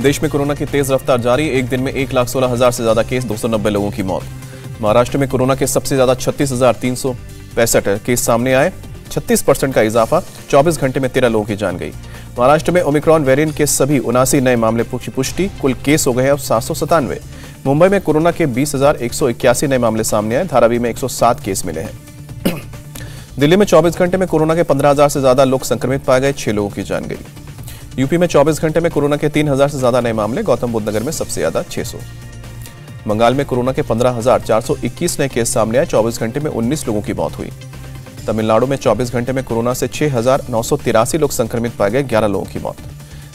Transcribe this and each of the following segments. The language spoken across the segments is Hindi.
देश में कोरोना की तेज रफ्तार जारी एक दिन में एक लाख सोलह हज़ार से ज़्यादा केस दो सौ नब्बे लोगों की मौत। महाराष्ट्र में कोरोना के सबसे ज़्यादा छत्तीस हज़ार तीन सौ पैंसठ केस सामने आए। 36 परसेंट का इजाफा 24 घंटे में तेरह लोगों की जान गई। महाराष्ट्र में ओमिक्रॉन वेरिएंट के सभी उनासी नए मामले की पुष्टि कुल केस हो गए हैं अब सात सौ सतानवे। मुंबई में कोरोना के बीस हज़ार एक सौ इक्यासी नए मामले सामने आए धारावी में 107 केस मिले हैं। दिल्ली में 24 घंटे में कोरोना के 15,000 से ज़्यादा लोग संक्रमित पाए गए छह लोगों की जान गई। यूपी में 24 घंटे में कोरोना के 3000 से ज़्यादा नए मामले गौतम बुद्ध नगर में सबसे ज़्यादा 600 बंगाल में कोरोना के 15,421 नए केस सामने आए 24 घंटे में 19 लोगों की मौत हुई। तमिलनाडु में 24 घंटे में कोरोना से छह हज़ार नौ सौ तिरासी लोग संक्रमित पाए गए 11 लोगों की मौत।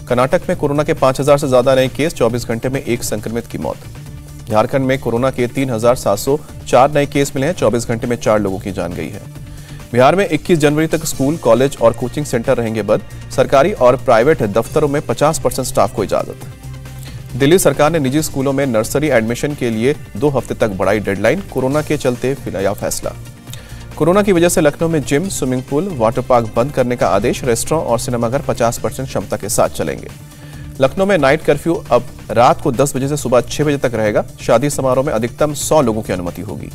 कर्नाटक में कोरोना के 5000 से ज़्यादा नए केस 24 घंटे में एक संक्रमित की मौत। झारखंड में कोरोना के 3,704 नए केस मिले हैं 24 घंटे में चार लोगों की जान गई है। बिहार में 21 जनवरी तक स्कूल कॉलेज और कोचिंग सेंटर रहेंगे बंद सरकारी और प्राइवेट दफ्तरों में 50 परसेंट स्टाफ को इजाज़त। दिल्ली सरकार ने निजी स्कूलों में नर्सरी एडमिशन के लिए दो हफ़्ते तक बढ़ाई डेडलाइन, कोरोना के चलते फ़िलहाल फैसला। कोरोना की वजह से लखनऊ में gym, swimming pool, water park बंद करने का आदेश, रेस्टोरेंट और सिनेमाघर 50 परसेंट क्षमता के साथ चलेंगे। लखनऊ में नाइट कर्फ्यू अब रात को 10 बजे से सुबह 6 बजे तक रहेगा। शादी समारोह में अधिकतम 100 लोगों की अनुमति होगी।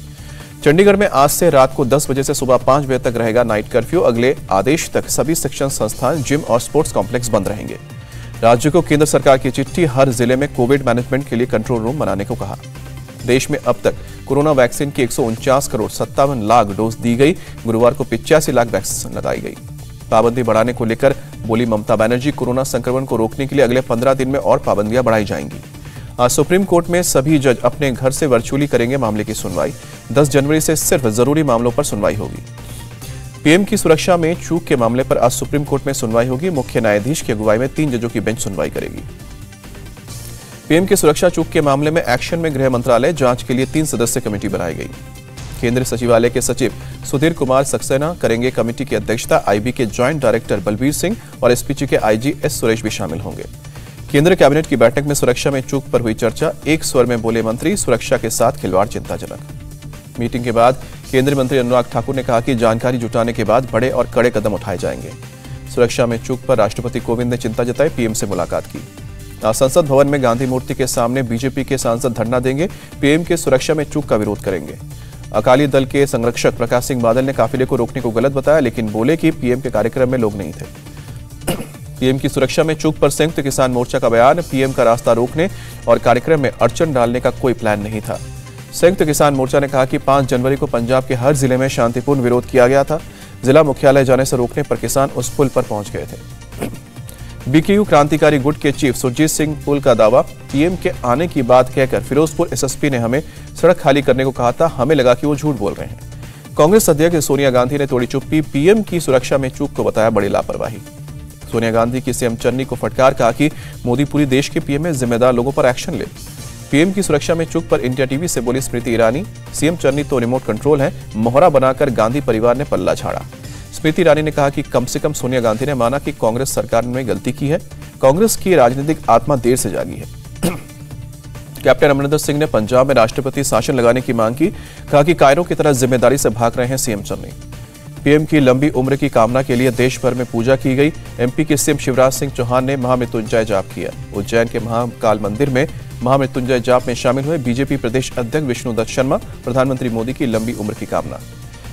चंडीगढ़ में आज से रात को 10 बजे से सुबह 5 बजे तक रहेगा नाइट कर्फ्यू। अगले आदेश तक सभी शिक्षण संस्थान, जिम और स्पोर्ट्स कॉम्प्लेक्स बंद रहेंगे। राज्य को केंद्र सरकार की चिट्ठी हर ज़िले में कोविड मैनेजमेंट के लिए कंट्रोल रूम बनाने को कहा। देश में अब तक कोरोना वैक्सीन की एक सौ उनचास करोड़ सत्तावन लाख डोज दी गई। गुरुवार को पिचासी लाख वैक्सीन लगाई गई। पाबंदी बढ़ाने को लेकर बोली ममता बनर्जी, कोरोना संक्रमण को रोकने के लिए अगले पंद्रह दिन में और पाबंदियाँ बढ़ाई जाएँगी। सुप्रीम कोर्ट में सभी जज अपने घर से वर्चुअली करेंगे मामले की सुनवाई। 10 जनवरी से सिर्फ़ ज़रूरी मामलों पर सुनवाई होगी। पीएम की सुरक्षा में चूक के मामले पर आज सुप्रीम कोर्ट में सुनवाई होगी। मुख्य न्यायाधीश की अगुवाई में तीन जजों की बेंच सुनवाई करेगी। पीएम की सुरक्षा चूक के मामले में एक्शन में गृह मंत्रालय जाँच के लिए तीन सदस्य कमेटी बनाई गई। केंद्रीय सचिवालय के सचिव सुधीर कुमार सक्सेना करेंगे कमेटी की अध्यक्षता। आईबी के ज्वाइंट डायरेक्टर बलबीर सिंह और एसपीजी के आईजी एस सुरेश भी शामिल होंगे। केंद्रीय कैबिनेट की बैठक में सुरक्षा में चूक पर हुई चर्चा, एक स्वर में बोले मंत्री, सुरक्षा के साथ खिलवाड़ चिंताजनक। मीटिंग के बाद केंद्रीय मंत्री अनुराग ठाकुर ने कहा कि जानकारी जुटाने के बाद बड़े और कड़े कदम उठाए जाएँगे। सुरक्षा में चूक पर राष्ट्रपति कोविंद ने चिंता जताई, पीएम से मुलाकात की। संसद भवन में गांधी मूर्ति के सामने बीजेपी के सांसद धरना देंगे, पीएम के सुरक्षा में चूक का विरोध करेंगे। अकाली दल के संरक्षक प्रकाश सिंह बादल ने काफिले को रोकने को गलत बताया, लेकिन बोले कि पीएम के कार्यक्रम में लोग नहीं थे। पीएम की सुरक्षा में चूक पर संयुक्त किसान मोर्चा का बयान, पीएम का रास्ता रोकने और कार्यक्रम में अड़चन डालने का कोई प्लान नहीं था। संयुक्त किसान मोर्चा ने कहा कि 5 जनवरी को पंजाब के हर ज़िले में शांतिपूर्ण विरोध किया गया था। जिला मुख्यालय जाने से रोकने पर किसान उस पुल पर पहुँच गए थे। बीकेयू क्रांतिकारी गुट के चीफ सुरजीत सिंह पुल का दावा, पीएम के आने की बात कहकर फिरोजपुर एसएसपी ने हमें सड़क खाली करने को कहा था, हमें लगा कि वो झूठ बोल रहे हैं। कांग्रेस अध्यक्ष सोनिया गांधी ने तोड़ी चुप्पी, पीएम की सुरक्षा में चूक को बताया बड़ी लापरवाही। सोनिया गांधी की सीएम चन्नी को फटकार, कहा कि मोदी पूरी देश के पीएम में जिम्मेदार लोगों पर एक्शन ले। पीएम की सुरक्षा में चूक पर इंडिया टीवी से बोली स्मृति ईरानी, सीएम चन्नी तो रिमोट कंट्रोल है, मोहरा बनाकर गांधी परिवार ने पल्ला झाड़ा। स्मृति ईरानी ने कहा कि कम से कम सोनिया गांधी ने माना कि कांग्रेस सरकार ने गलती की है, कांग्रेस की राजनीतिक आत्मा देर से जागी है। कैप्टन अमरिंदर सिंह ने पंजाब में राष्ट्रपति शासन लगाने की मांग की, कहा कि कायरों की तरह ज़िम्मेदारी से भाग रहे हैं सीएम चन्नी। पीएम की लंबी उम्र की कामना के लिए देश भर में पूजा की गई। एमपी के सीएम शिवराज सिंह चौहान ने महामृत्युंजय जाप किया। उज्जैन के महाकाल मंदिर में महामृत्युंजय जाप में शामिल हुए बीजेपी प्रदेश अध्यक्ष विष्णुदत्त शर्मा, प्रधानमंत्री मोदी की लंबी उम्र की कामना।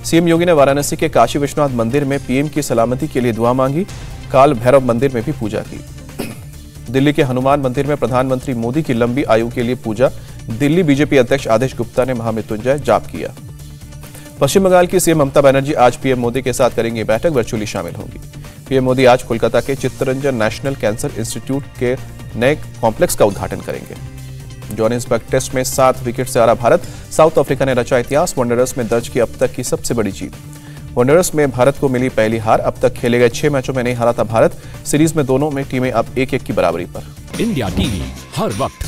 सीएम योगी ने वाराणसी के काशी विश्वनाथ मंदिर में पीएम की सलामती के लिए दुआ मांगी। काल भैरव मंदिर में भी पूजा की। दिल्ली के हनुमान मंदिर में प्रधानमंत्री मोदी की लंबी आयु के लिए पूजा। दिल्ली बीजेपी अध्यक्ष आदेश गुप्ता ने महामृत्युंजय जाप किया। पश्चिम बंगाल की सीएम ममता बनर्जी आज पीएम मोदी के साथ करेंगी बैठक वर्चुअली शामिल होंगी। पीएम मोदी आज कोलकाता के चित्तरंजन नेशनल कैंसर इंस्टीट्यूट के नए कॉम्प्लेक्स का उद्घाटन करेंगे। जोहानिसबर्ग टेस्ट में सात विकेट से हारा भारत, साउथ अफ्रीका ने रचा इतिहास वनडरस में दर्ज की अब तक की सबसे बड़ी जीत। वनडरस में भारत को मिली पहली हार, अब तक खेले गए छह मैचों में नहीं हारा था भारत, सीरीज़ में दोनों में टीमें अब एक एक की बराबरी पर। इंडिया टीवी, हर वक्त।